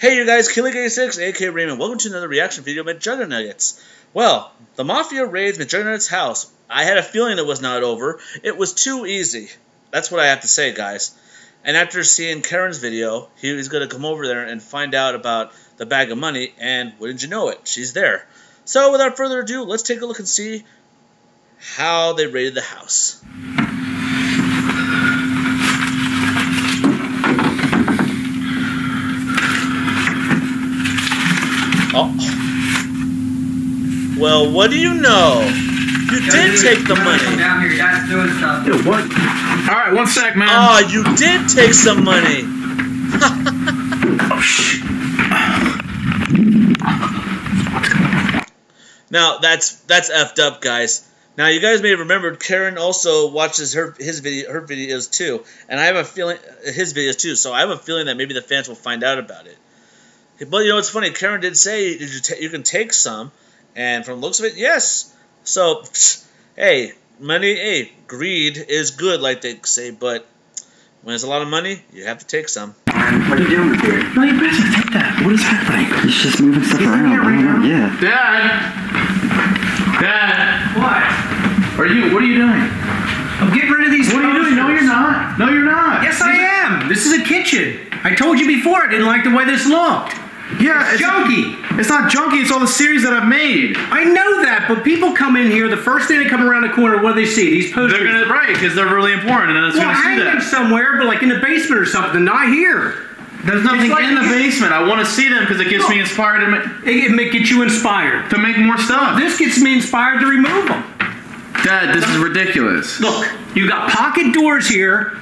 Hey you guys, Killing86, aka Raymond. Welcome to another reaction video of Nuggets. Well, the Mafia raids Nuggets' house. I had a feeling it was not over. It was too easy. That's what I have to say, guys. And after seeing Karen's video, he was going to come over there and find out about the bag of money, and wouldn't you know it, she's there. So without further ado, let's take a look and see how they raided the house. Oh. Well, what do you know? You did take the money. Come down here, Dad's doing stuff. Dude, what? All right, one sec, man. Oh, you did take some money. Oh, now that's that's effed up, guys. Now you guys may have remembered Karen also watches her his video her videos too, and I have a feeling his videos too. So I have a feeling that maybe the fans will find out about it. But you know, it's funny. Karen did say did you, you can take some, and from looks of it, yes. So, hey, money, hey, greed is good, like they say, but when there's a lot of money, you have to take some. What are you doing here? No, you better take that. What is happening? He's just moving stuff around. I. Yeah. Dad. Dad. What? Are you? What are you doing? I'm getting rid of these What are you doing? No, you're not. No, you're not. Yes, I am. This is a kitchen. I told you before I didn't like the way this looked. Yeah, It's junky. It's not junky. It's all the series that I've made. I know that, but people come in here, the first thing they come around the corner, what do they see? These posters. They're gonna right because they're really important, and it's well, gonna see hang them that. somewhere, but like in the basement or something, not here. There's nothing like in the basement. I want to see them because it gets me inspired to make, It, it may get you inspired. to make more stuff. This gets me inspired to remove them. Dad, this is ridiculous. Look, you got pocket doors here.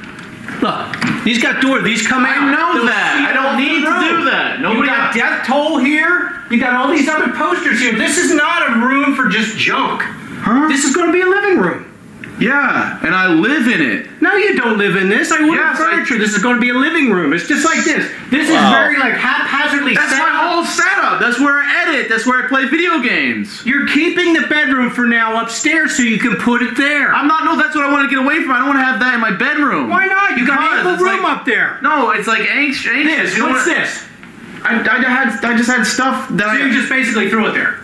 Look, these got doors. These come out. I know that. I don't need to do that. Nobody you got death toll here. You got all these other posters here. This is not a room for just junk. Huh? This is going to be a living room. Yeah, and I live in it. No, you don't live in this. I ordered Yes, I- furniture. This is going to be a living room. It's just like this. This Wow. is very like haphazardly That's set my up. whole setup. That's where I edit. That's where I play video games. You're keeping the bedroom for now upstairs so you can put it there. I'm not. No, that's what I want to get away from. I don't want to have that in my bedroom. Why not? You got Because ample it's room like- up there. No, it's like anxious. anxious. This. What's what- this? I, I had. I just had stuff that So I. you just basically threw it there.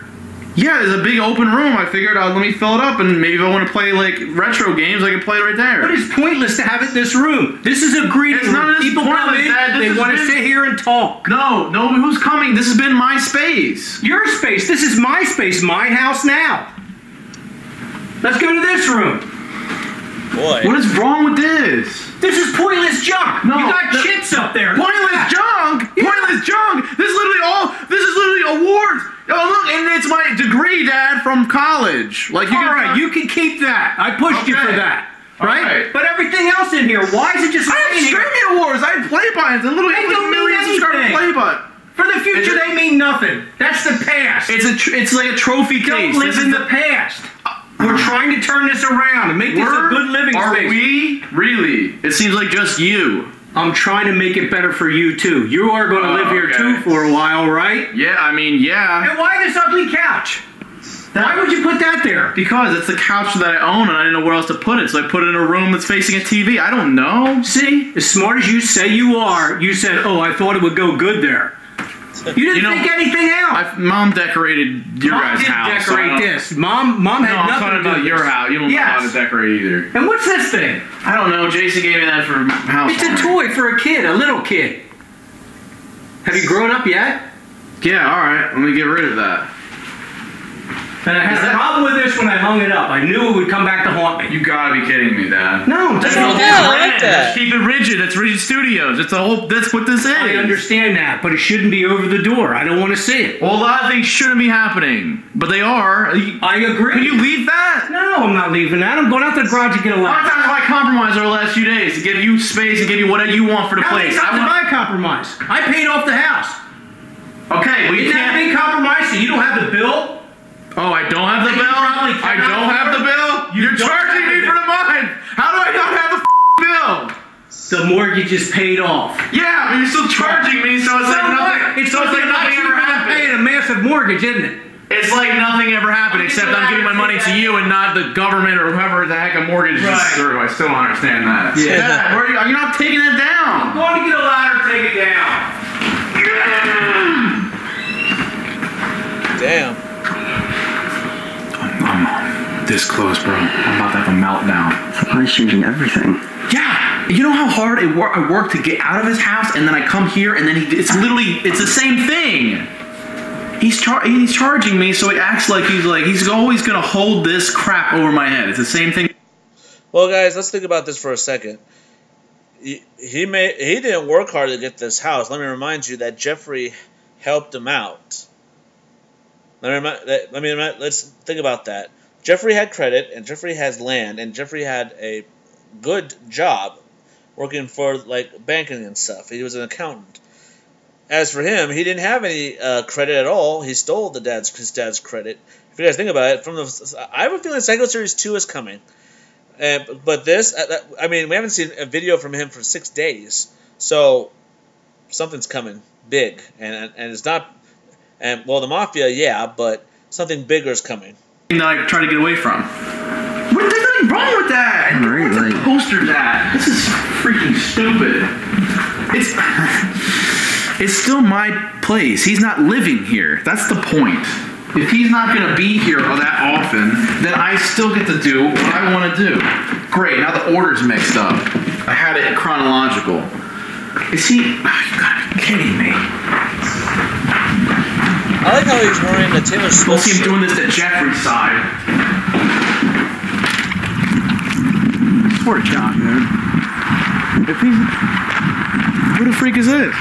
Yeah, there's a big open room. I figured, uh, let me fill it up, and maybe if I want to play like retro games, I can play it right there. But it's pointless to have it in this room. This is a greeting It's room. People come in, Dad. They want to sit here and talk. no, no, who's coming? This has been my space. Your space. This is my space. My house now. Let's go to this room. Boy. What is wrong with this? This is pointless junk. No, you got the- chits up there. Pointless junk! Pointless junk! This is literally all. This is literally awards. Oh look, and it's my degree, Dad, from college. Like you All can. right, you can keep that. I pushed you for that. Right? Alright. But everything else in here, why is it just I have here? streaming awards. I have play buttons and little They don't mean million subscriber anything. play button. For the future, it- they mean nothing. That's the past. It's a. Tr- it's like a trophy case. Don't case. live This in is the past. We're trying to turn this around and make this a good living Are space. we really? It seems like just you. I'm trying to make it better for you too. You are going to Oh, live here okay. too for a while, right? Yeah, I mean, yeah. And why this ugly couch? Why would you put that there? Because it's the couch that I own, and I didn't know where else to put it, so I put it in a room that's facing a TV. I don't know. See, as smart as you say you are, you said, "Oh, I thought it would go good there." You didn't You know, think anything else. I, Mom decorated your Mom guys' didn't house. Decorate don't- this. Mom, mom had No, I'm nothing talking to do about with your this. house. You don't know how to decorate either. And what's this thing? I don't know. Jason gave me that for house. It's a toy for a kid, a little kid. Have you grown up yet? Yeah, all right. Let me get rid of that. And I had Is a problem with this when I hung it up. I knew it would come back to haunt me. You gotta be kidding me, Dad. No, That's telling the you. whole like brand. that. That's Keep it rigid. That's Rigid Studios. It's a whole. That's what this is. I understand that, but it shouldn't be over the door. I don't want to see it. Well, a lot of things shouldn't be happening, but they are. I agree. Can you leave that? No, I'm not leaving that. I'm going out to the garage to get a How many ladder. times have I compromised over the last few days to give you space and give you whatever you want for the How many place? times I have want. I compromised? I paid off the house. Okay, we Isn't that can't. big compromise? So you don't have the bill? Oh, I don't have the You bill. I don't have the bill. You You're charging me for the mine. How do I not have a bill? The mortgage is paid off. Yeah, but you're still charging me, so it's like nothing. what? It's so it's like like nothing ever happened. paying a massive mortgage, isn't it? It's like nothing ever happened, except I'm giving my money to you and not the government or whoever the heck a mortgage is through. I still don't understand that. Yeah. Dad, where are you? You're not taking it down. I'm Going to get a ladder, take it down. Damn. I'm this close, bro. I'm about to have a meltdown. Supply's changing everything. Yeah, you know how hard it wor- I work to get out of his house, and then I come here, and then he, it's literally it's the same thing. He's char- he's charging me, so he acts like he's like he's always gonna hold this crap over my head. It's the same thing. Well, guys, let's think about this for a second. He, he may he didn't work hard to get this house. Let me remind you that Jeffrey helped him out. Let me remind, let let me remind, let's think about that. Jeffrey had credit, and Jeffrey has land, and Jeffrey had a good job working for like banking and stuff. He was an accountant. As for him, he didn't have any uh, credit at all. He stole the dad's his dad's credit. If you guys think about it, from the I have a feeling Psycho Series two is coming. Uh, but this, uh, I mean, we haven't seen a video from him for six days, so something's coming big, and and it's not, and well, the mafia, yeah, but something bigger is coming. That I try to get away from. What, there's nothing wrong with that. Right, Where's the like- posters at? This is freaking stupid. It's it's still my place. He's not living here. That's the point. If he's not gonna be here that often, then I still get to do what I want to do. Great. Now the order's mixed up. I had it chronological. Is he? Oh, you gotta be kidding me. I like how he's wearing the Taylor We'll Swift. see him doing this to Jeffrey's side. Swear to God, man. If he's. Who the freak is this? Is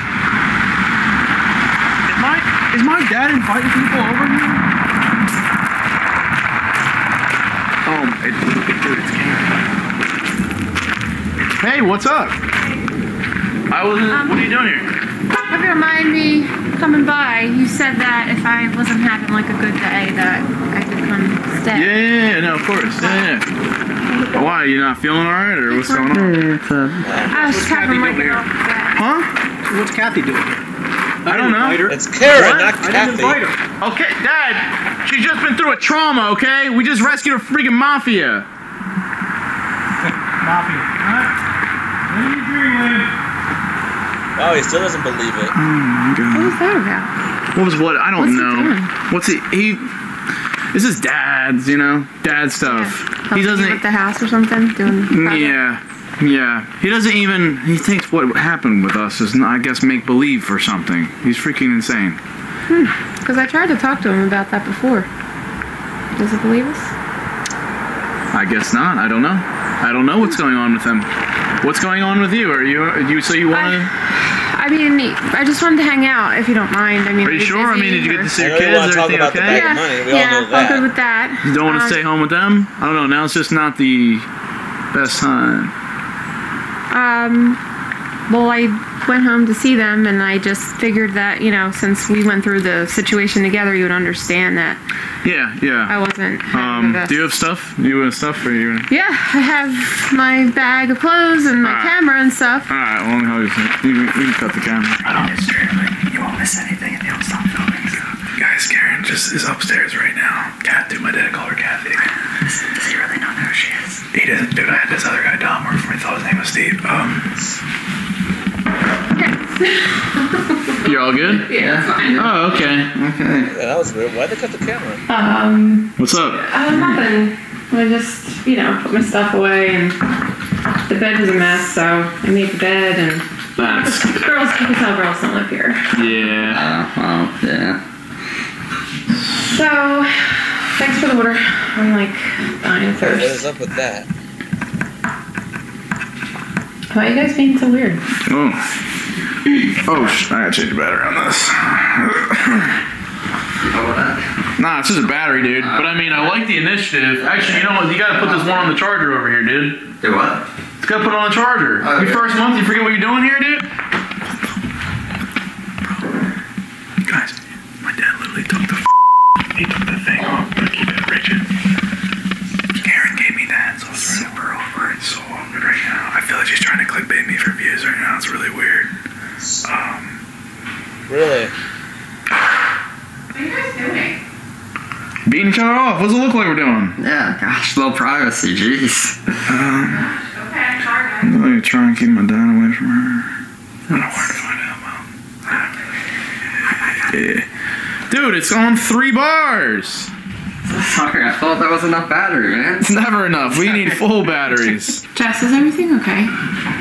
my, is my dad inviting people over here? Oh, it, it, dude, it's Karen. Hey, what's up? I wasn't. what are you doing here? Have you remind me coming by? You said that if I wasn't having like a good day, that I could come stay. Yeah, yeah, yeah, no, of course. Yeah, yeah. Why? You not feeling alright, or what's going on? Hey, it's uh, I was just having like an off day. Huh? What's Kathy doing? I don't know. It's Karen, What? not I didn't invite Kathy. her. Okay, Dad, she's just been through a trauma, okay? We just rescued a freaking mafia. Mafia. Huh? What are you doing? Wow, he still doesn't believe it. What was that about? What was what? I don't What's know. doing? What's he? He. This is Dad's, you know, Dad stuff. Helping He doesn't. with the house or something. Doing. Yeah, yeah. He doesn't even. He thinks what happened with us is, I guess, make believe or something. He's freaking insane. Hmm. Because I tried to talk to him about that before. Does he believe us? I guess not. I don't know. I don't know what's going on with him. What's going on with you? Are you? are You? So you want to? I mean, I just wanted to hang out if you don't mind. I mean, Are you sure? I mean, did you get to see I your know you kids? wanna talk Everything about the okay? bag of money. We all yeah, know I'm good with that. You don't want to Um, stay home with them? I don't know. Now it's just not the best time. Um, well, I went home to see them, and I just figured that you know, since we went through the situation together, you would understand that Yeah, yeah. I wasn't. Um, the best- do you have stuff? You have stuff, or you? Yeah, I have my bag of clothes and my Alright. camera and stuff. All right. Well, let me hold you. You, can- you can cut the camera. I don't straight You won't miss anything if you don't stop filming. So. Guys, Karen just is upstairs right now. Cat, dude, my dad called her Kathy. Does, does he really not know who she is? He doesn't. Dude, I had this other guy, Dom, work for me. Thought his name was Steve. Um. You're all good? Yeah, it's fine. Oh, okay. Okay. Yeah, that was weird. Why'd they cut the camera? Um, What's up? uh, nothing. I just, you know, put my stuff away, and the bed was a mess, so I made the bed, and That's girls, you can tell girls don't live here. yeah. Uh, well, yeah. So, thanks for the order. I'm like dying of What is thirst. up with that? Why are you guys being so weird? Oh. Oh, sh- I gotta change the battery on this. Nah, it's just a battery, dude. But I mean, I like the initiative. Actually, you know what? You gotta put this one on the charger over here, dude. Do what? It's gotta put it on the charger. Oh, okay. Your first month, you forget what you're doing here, dude? Guys, my dad literally took the he took the thing off to keep it rigid. Karen gave me that, so it's super awkward. So awkward right now. I feel like she's trying to clickbait me for views right now. It's really weird. Um, Really? What are you guys doing? beating each other off. What's it look like we're doing? Yeah, gosh, low privacy, jeez. Okay, sorry guys. I'm gonna try and keep my dad away from her. I don't know where to find out about. Yeah. Dude, it's on three bars. Sorry, I thought that was enough battery, man. It's never enough. We need full batteries. Jess, is everything okay?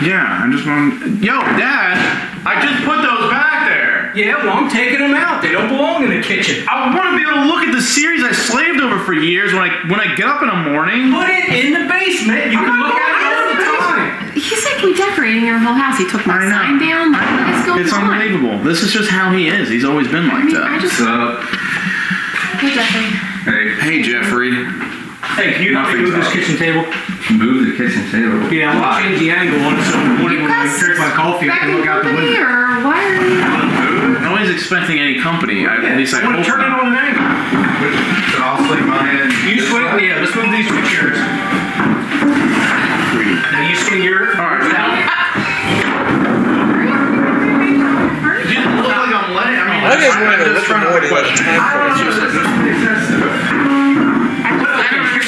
Yeah, I just want. Yo, Dad, I just put those back there. Yeah, well, I'm taking them out. They don't belong in the kitchen. I want to be able to look at the series I slaved over for years when I when I get up in the morning. Put it in the basement. You oh can look at it all the time. He's like redecorating your whole house. He took my I sign down. Like, what is going It's on? unbelievable. This is just how he is. He's always been I like mean, I that. just. So, Hey, Jeffrey. hey, Hey, Jeffrey. Hey, can you help me move this kitchen table? move the kitchen table. Yeah, I'm gonna change the angle on it so in the morning You when I guys drink my coffee, I can look out the window. or why are you? No one's expecting any company. I, at least I I want hope to turn it not. on an angle. So I'll swing my hand. You swing, yeah, let's move these two chairs. Now you swing your. All right. Now, It didn't look like I'm letting. I mean, I just wanted to I'm look just trying at to Morty like a question. time crunch. I just,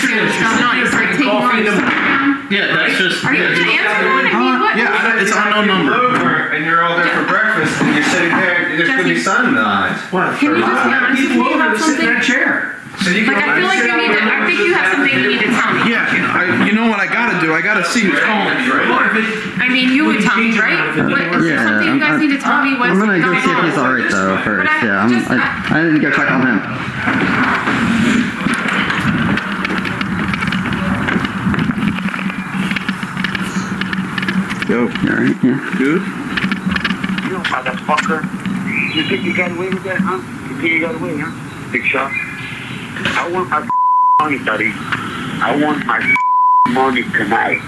I don't understand what's going on. It's like taking all Coffee in your the- stuff down. Yeah, that's just. Are you yeah, gonna answer one? I mean, what? Uh, yeah, I- it's unknown number. Over, and you're all there for breakfast, and you're sitting there. There's gonna be sun in the eyes. What? Can you just be honest with People me about to in something? that chair. So you Like, I feel like you need to. I think you have something you need to tell me. Yeah, I, you know what I gotta do? I gotta see who's calling. I mean, you would tell me, right? What, is there Yeah, something you guys I'm- need to tell me? What's I'm gonna go going see if he's alright though first. But I Yeah, I'm, just- I, I need to go check on him. Yo, alright? Yeah. dude. You motherfucker. You think you got away with that, huh? You think you got away, huh? Big shot. I want my money, buddy. I want my money tonight.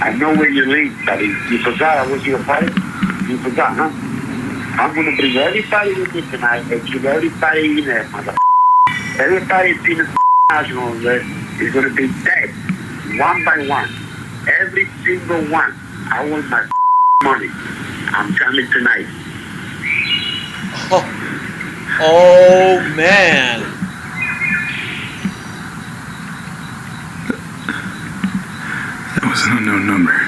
I know where you live, buddy. You forgot I was your party? You forgot, huh? I'm gonna bring everybody with me tonight and kill everybody in there, mother. Everybody in the national list is gonna be dead, one by one. Every single one. I want my money. I'm coming tonight. Oh oh man. That was an unknown number.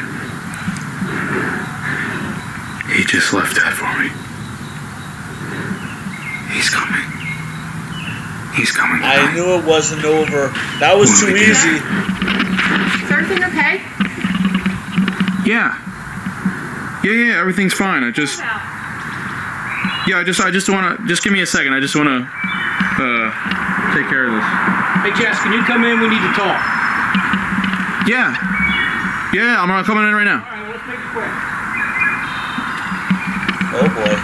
He just left that for me. He's coming. He's coming. I knew it wasn't over. That was too easy. Is everything okay? Yeah. Yeah, yeah, everything's fine. I just, yeah, I just, I just want to, just give me a second. I just want to, uh, take care of this. Hey, Jess, can you come in? We need to talk. Yeah. Yeah, I'm uh, coming in right now. All right, let's make it quick. Oh boy.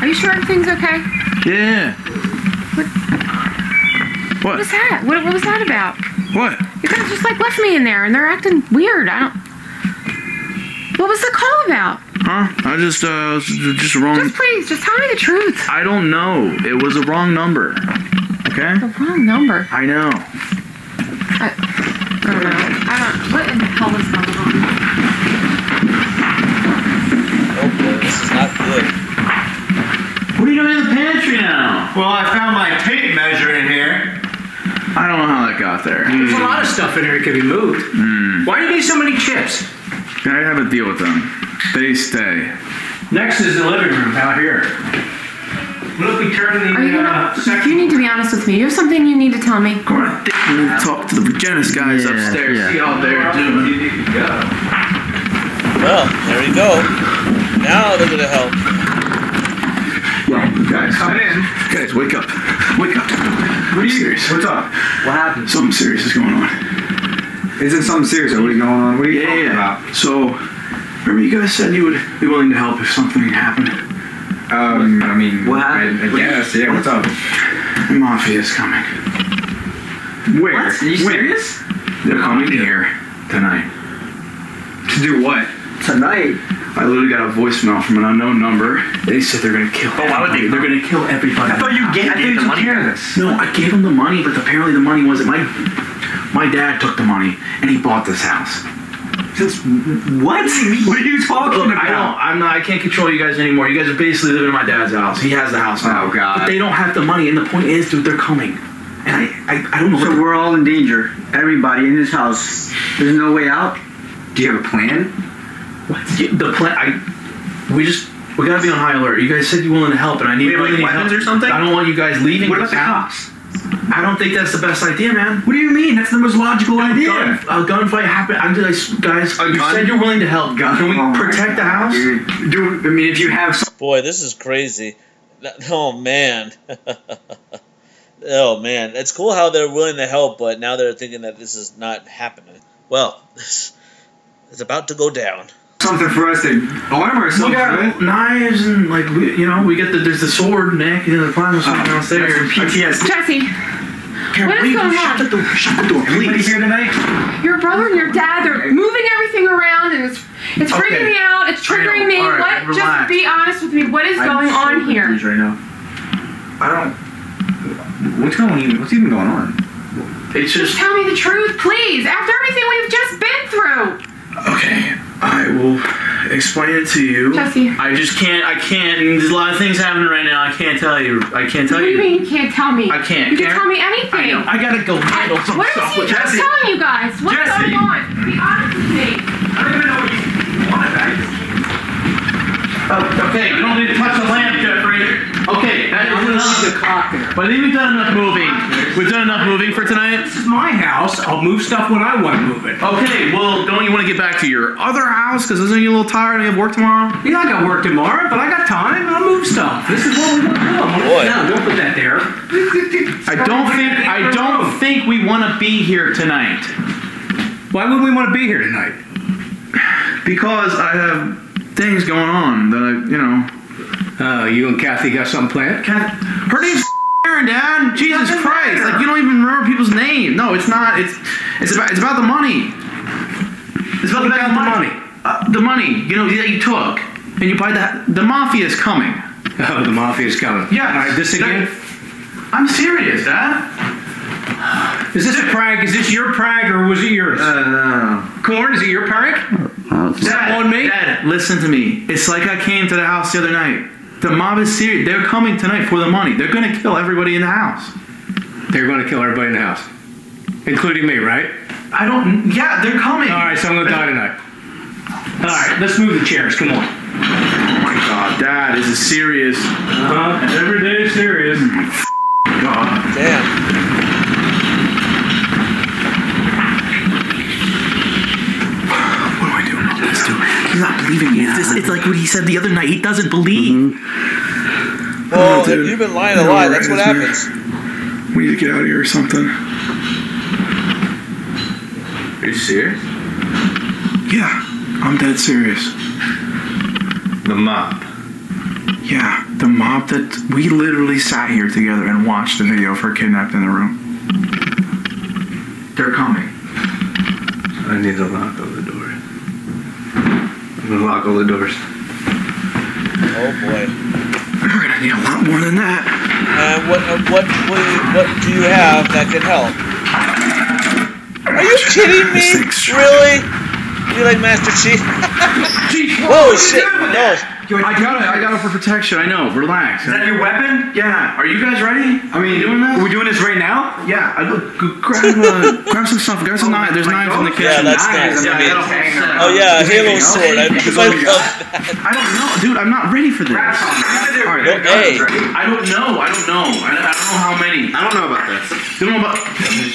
Are you sure everything's okay? Yeah. What What? was that? What, what was that about? What? You guys just like left me in there, and they're acting weird. I don't. What was the call about? Huh? I just, uh, just wrong. Just please, just tell me the truth. I don't know. It was a wrong number. Okay? The wrong number. I know. I, I don't know. I don't. What in the hell is going on? Oh boy, this is not good. What are you doing in the pantry now? Well, I found my tape measure in here. I don't know how that got there. There's a lot of stuff in here that could be moved. Hmm. Why do you need so many chips? I have a deal with them. They stay. Next is the living room out here. What if we turn the Are you uh, gonna? section? You need to be honest with me. You have something you need to tell me. Come on, we need to talk to the Regenis guys Yeah, upstairs. yeah. See how they're doing. Well, there you go. Now they're gonna help. Well, Guys, Come in. guys, wake up. Wake up. What are you serious? What's up? What happened? Something serious is going on. Isn't something serious? What are you going on? What are you Yeah, talking yeah. about? So, remember you guys said you would be willing to help if something happened? Um, I mean, What I, happened? I guess. Yeah. What's up? The mafia is coming. Where? What? Are you When? serious? They're coming here tonight. To do what? Tonight? I literally got a voicemail from an unknown number. They said they're gonna kill. But why would they-. They're gonna kill everybody. I thought you gave, I you the money. No, I gave him the money, but apparently the money wasn't my. My dad took the money and he bought this house. Since what? What are you talking Look, about? I don't. I'm not. I can't control you guys anymore. You guys are basically living in my dad's house. He has the house now. Oh, God. But they don't have the money, and the point is, dude, they're coming. And I, I, I don't know. So we're all in danger. Everybody in this house. There's no way out. Do you have a plan? What? The plan. I. We just We gotta be on high alert. You guys said you're willing to help, and I need We have, like, really weapons help. or something? I don't want you guys leaving. What about the house. cops? I don't think that's the best idea, man. What do you mean? That's the most logical idea. Gun, a gunfight happened. I'm just, guys. A you gun? said you're willing to help. Gun? Can we Oh protect the house? dude. Do I mean if you have some Boy, this is crazy. That- Oh man. oh man, it's cool how they're willing to help, but now they're thinking that this is not happening. Well, this it's about to go down. Something for us to arm We ourselves got with. knives and like we, you know we get the there's the sword neck and the plasma sword Uh, downstairs. that's some PTSD. Jesse, Karen, what is please, going shut the door. Shut the door, Anybody please. here tonight? your brother and your dad, they're moving everything around and it's it's freaking me out. It's triggering me. All right, what? relax. Just be honest with me. What is going on here? Right now. I don't. What's going on? What's even going on? It's Just just tell me the truth, please. After everything we've just been through. I will explain it to you. Jesse. I just can't. I can't. There's a lot of things happening right now. I can't tell you. I can't tell What do you you. mean you can't tell me? I can't. You can Karen. tell me I anything. know. I gotta go handle some What is stuff he with Jesse. telling you guys? What's Jesse. going on? Be honest with me. I don't even know what you want. I just Oh, okay, you don't need to touch the lamp, Jeffrey. Okay, that is enough. clock there. But I think we've done enough moving. We've done enough moving for tonight. This is my house. I'll move stuff when I want to move it. Okay, well, don't you want to get back to your other house? Because isn't you a little tired and you have work tomorrow? Yeah, I got work tomorrow, but I got time. I'll move stuff. This is what we want to do. I'm gonna- Boy. No, don't put that there. I don't think I don't think we want to be here tonight Why would we want to be here tonight? because I have things going on that I, you know. Uh, you and Kathy got something planned? Kath, her name's Karen, Dad. Jesus Christ! Like you don't even remember people's name. No, it's not. It's it's about it's about the money. It's about, about the money? Uh, the money, you know, that you took, and you buy that. The mafia is coming. Oh, the mafia is coming. Yeah. All right, this again? I'm serious, Dad. Is this a prank? Is this your prank or was it yours? Uh, Corn, is it your prank? Is that Dad, on me? Dad, listen to me. It's like I came to the house the other night. The mob is serious. They're coming tonight for the money. They're gonna kill everybody in the house. They're going to kill everybody in the house, including me, right? I don't. Yeah, they're coming. All right, so I'm going to die tonight. All right, let's move the chairs. Come on. Oh my God, Dad, this is serious. Uh-huh. Every day is serious. God. Damn. What do I do about this, dude? He's not believing me. It's, just, it's like what he said the other night. He doesn't believe. Well, Oh, oh dude. you've been lying a No, lot. That's what isn't it? happens. We need to get out of here or something. are you serious? Yeah, I'm dead serious. The mob. Yeah, the mob that we literally sat here together and watched the video for kidnapped in the room. They're coming. I need to lock all the. I'm gonna lock all the doors. Oh boy. We're gonna need a lot more than that. And what uh, what what do you, what do you have that can help? Are you kidding me? This thing's strong. Really? You like Master Chief? Whoa, shit! No. I got it. I got it for protection. I know. Relax. Is that your weapon? Yeah. Are you guys ready? I mean, doing Are we doing this right? Yeah. I look. g- Grab uh, grab some stuff. Grab some knives. There's my knives in the God. Yeah, kitchen. that's Knives, nice. I I mean, mean, that'll hang oh yeah, a Is Halo sword. I, I love that. I don't know, dude. I'm not ready for this. Grab some. No, hey. I don't know. I don't know. I, I don't know how many. I don't know about this. You don't know about.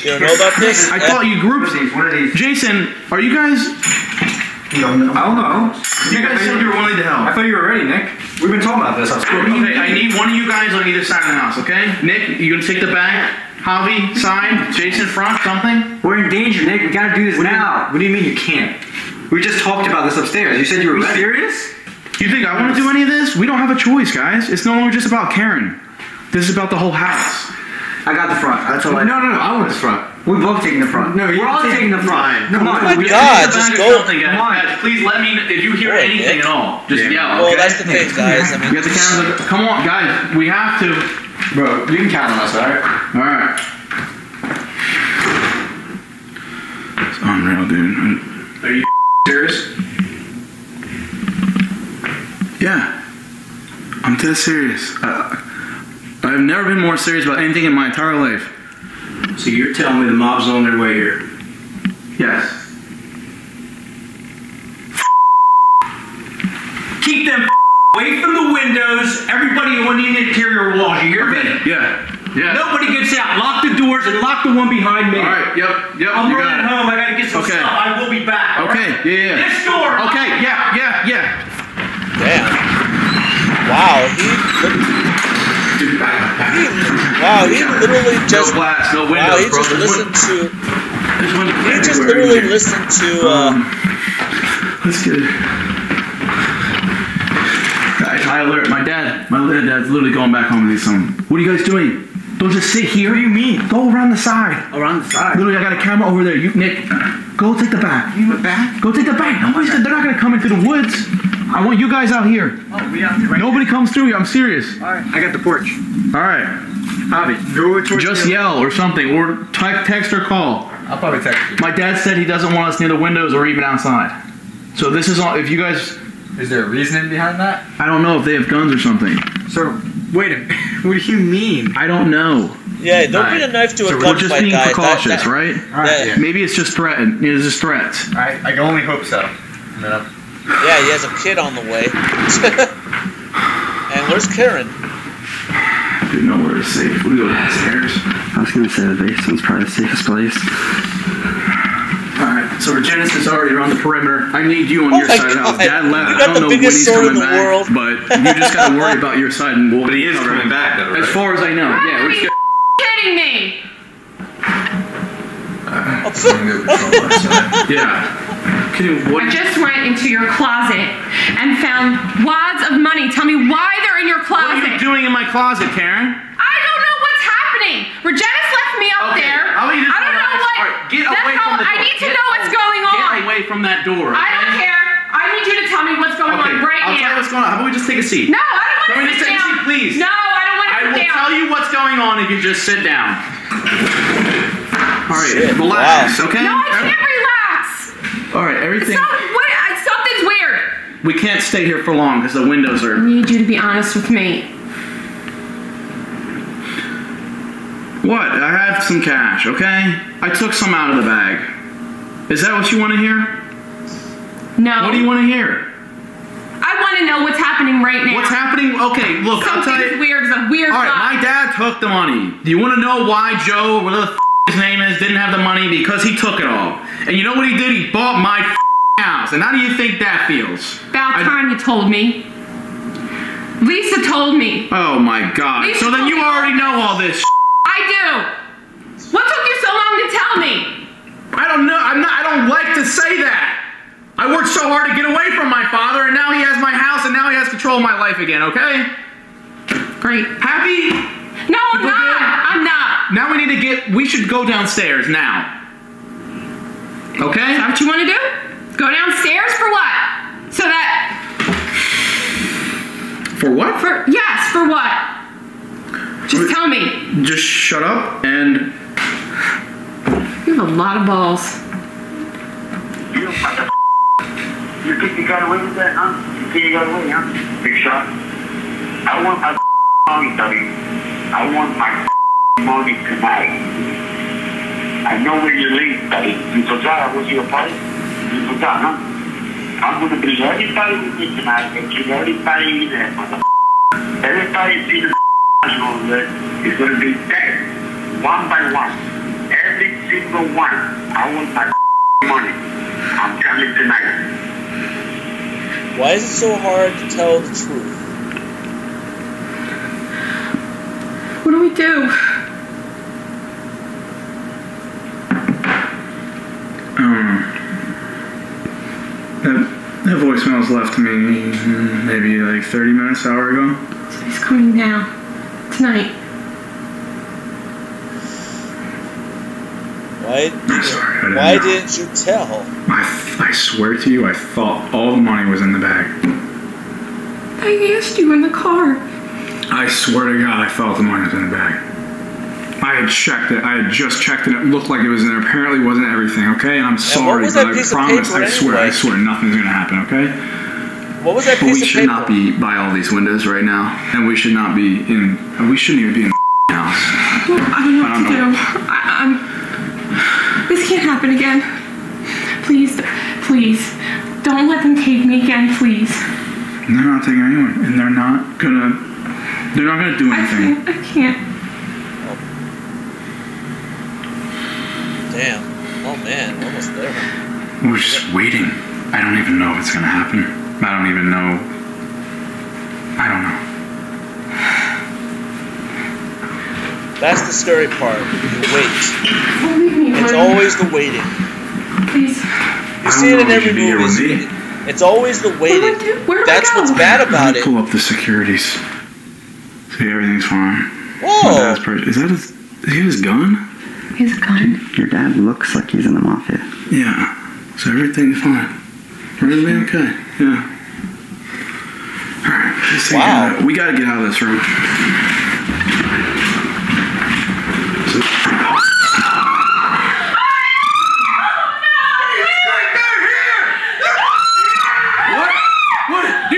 You don't know about this? I thought you grouped. these? What are these? Jason, are you guys? I don't know. I. You guys said you were willing to help. I thought you were ready, Nick. We've been talking about this. Okay, I need one of you guys on either side of the house. Okay, Nick, you gonna take the back? Javi, side. Jason, front. Something. We're in danger, Nick. We gotta do this now. What do you mean you can't? We just talked about this upstairs. You said you were ready. serious? You think I want to do any of this? We don't have a choice, guys. It's no longer just about Karen. This is about the whole house. I got the front. That's all I. No, no, no. I want the front. We're both taking the front. No, we're all taking the front. Come oh on. my We God, just go- something, guys. Come on. Guys, please let me know if you hear anything at all. Just Yeah. yell. Well, okay? that's the thing, guys. I We mean, got the cameras. Come on, guys. We have to. Bro, you can count on us, alright? All right. It's unreal, dude. Are you serious? Yeah, I'm dead serious. Uh, I've never been more serious about anything in my entire life. So you're telling me the mob's on their way here? Yes. Keep them away from the windows. Everybody on the interior walls. You hear me? Yeah. Yeah. Nobody gets out. Lock the doors and lock the one behind me. All right. Yep. Yep. I'm you running home. I gotta get some Okay. stuff. I will be back. Okay. right? Yeah. Yeah. This door. Okay. Yeah. Yeah. Yeah. Damn. Wow, he wow he literally just no glass, no wow he just There's listened to there's he just literally listened to uh, Um, let's get it. Alert. My dad, my little dad's literally going back home to do something. What are you guys doing? Don't just sit here. What do you mean? Go around the side. Around the side. Literally, I got a camera over there. You, Nick, go take the back. You went back? Go take the back. Nobody's. They're not gonna come into the woods. I want you guys out here. Oh, we out there right Nobody comes through. Here. I'm serious. All right. I got the porch. All right. Go towards Just the- yell or something, or type, text or call. I'll probably text you. My dad said he doesn't want us near the windows or even outside. So this is all. If you guys, Is there a reasoning behind that? I don't know if they have guns or something. So, wait a minute. What do you mean? I don't know. yeah don't bring a knife to a So we're just being guys precautious, that- right? All right. Yeah. Yeah. Maybe it's just threatened. It's just threats. I, I can only hope so. I yeah he has a kid on the way and where's Karen Didn't know where to safe. We go downstairs. I was gonna say the basement's probably the safest place. All right. So Regenis is already around the perimeter. I need you on Oh your my side of the house. God. Dad left. You I don't the know when he's sword in coming the back, world. but you just gotta worry about your side, and we'll. But he is cover coming it. back, though, As far as I know, yeah. We're just kidding me? Yeah. Can you, what? I just went into your closet and found wads of money. Tell me why they're in your closet. what are you doing in my closet, Karen? I don't know what's happening. Regina's left me up Okay, there. I'll leave get that's away how, from the I need to Get know what's going on. Get away from that door. I don't care. I need you to tell me what's going Okay, on right I'll tell you now. what's going on. How about we just take a seat? No, I don't Can we want to just sit take a down. seat, please? No, I don't want to I sit down. I will tell you what's going on if you just sit down. All right, Shit, relax, okay? No, I can't relax. All right, It's everything. not, what, something's weird. We can't stay here for long because the windows are. I need you to be honest with me. What? I have some cash, okay? I took some out of the bag. Is that what you want to hear? No. What do you want to hear? I want to know what's happening right now. What's happening? Okay, look, I'll tell Something's you. weird. It's a weird All right, my dad took the money. Do you want to know why Joe, whatever the f- his name is, didn't have the money? Because he took it all. And you know what he did? He bought my house. And how do you think that feels? About I- time you told me. Lisa told me. Oh my God. Lisa So then you already know all this. I do. What took you so long to tell me? I don't know. I'm not. I don't like to say that. I worked so hard to get away from my father, and now he has my house, and now he has control of my life again. Okay? Great. Happy? No, I'm not. good? I'm not. Now we need to get. We should go downstairs now. Okay? Is that what you want to do? Go downstairs for what? So that For what? for yes, for what? Just tell me. Just shut up and. You have a lot of balls. You what the f- You think you got away with that, huh? You think you got away, huh? Big shot. I want my money, buddy. I want my money tonight. I know where you live, buddy. You forgot I was your party? You forgot, huh? I'm gonna bring everybody with me tonight and keep everybody in there, mother. Everybody see the over there is gonna be dead. One by one. Every single one. I want my money. I'm coming tonight. Why is it so hard to tell the truth? What do we do? Um, that, that voicemail was left to me mm, maybe like 30 minutes, hour ago. So he's coming now. Tonight. Why? I'm sorry. Didn't Why know. didn't you tell? I, I swear to you, I thought all the money was in the bag. I asked you in the car. I swear to God, I thought the money was in the bag. I had checked it. I had just checked it. It looked like it was in there. Apparently, it wasn't everything. Okay, and I'm sorry, was but I promise. I swear. I swear, nothing's gonna happen. Okay. What was that But we piece of should paper? not be by all these windows right now, and we should not be in. We shouldn't even be in the house. Well, I don't know what I don't to know. do. I, I'm. This can't happen again. Please, please, don't let them take me again, please. They're not taking anyone, and they're not gonna. They're not gonna do anything. I anything. can't. I can't. Damn. Oh man, we're almost there. We're just waiting. I don't even know if it's gonna happen. I don't even know. I don't know. That's the scary part. You wait. Don't me It's always the waiting. Please. You see it in every Be movie. me. It's always the Where do I waiting. do? Where do That's I go? what's bad about it. pull up the securities. See, everything's fine. Whoa! per- is that his? Is he his gun? He's gone. Your dad looks like he's in the mafia. Yeah. So everything's fine. We're gonna be okay. Yeah. All right. Wow. gotta- we gotta get out of this room. What? What? Do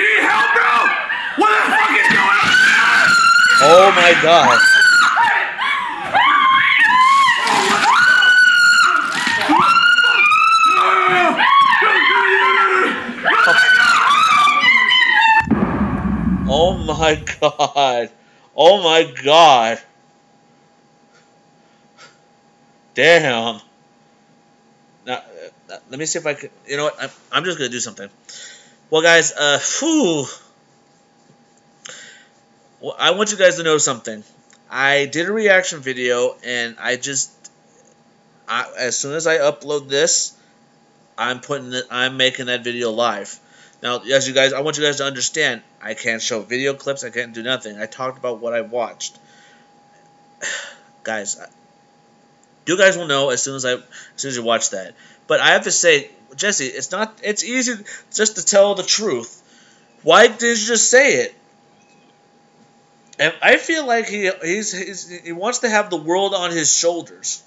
god. Oh my god. Damn. Now, uh, let me see if I can. You know what? I'm, I'm just gonna do something. Well, guys, uh, whew. Well, I want you guys to know something. I did a reaction video, and I just, I, as soon as I upload this, I'm putting it. I'm making that video live. Now, as you guys, I want you guys to understand. I can't show video clips. I can't do nothing. I talked about what I watched. guys, you guys will know as soon as I, as soon as you watch that. But I have to say, Jesse, it's not. It's easy just to tell the truth. Why did you just say it? And I feel like he he's, he's he wants to have the world on his shoulders.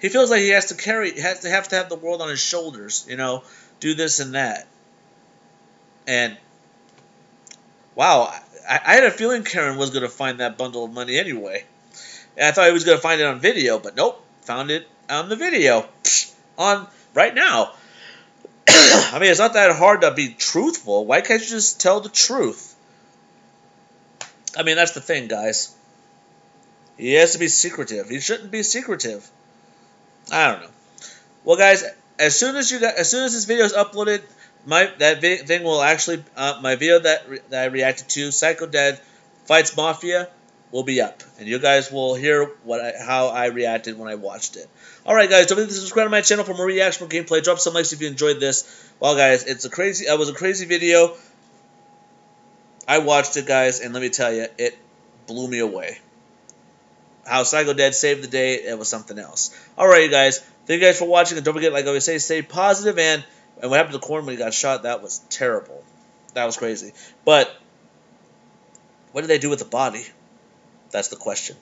He feels like he has to carry has to have to have the world on his shoulders, you know, do this and that. And wow, I, I had a feeling Karen was going to find that bundle of money anyway. And I thought he was going to find it on video, but nope, found it on the video on right now. I mean, it's not that hard to be truthful. Why can't you just tell the truth? I mean, that's the thing, guys. He has to be secretive. He shouldn't be secretive. I don't know. Well, guys, as soon as you as soon as this video is uploaded, my that thing will actually uh, my video that re- that I reacted to, Psycho Dad fights Mafia, will be up, and you guys will hear what I, how I reacted when I watched it. All right, guys, don't forget to subscribe to my channel for more reaction gameplay. Drop some likes if you enjoyed this. Well, guys, it's a crazy. It was a crazy video. I watched it, guys, and let me tell you, it blew me away. How Psycho Dad saved the day, it was something else. Alright, you guys. Thank you guys for watching, and don't forget, like I always say, stay positive, and, and what happened to Corn when he got shot, that was terrible. That was crazy. But, what did they do with the body? That's the question.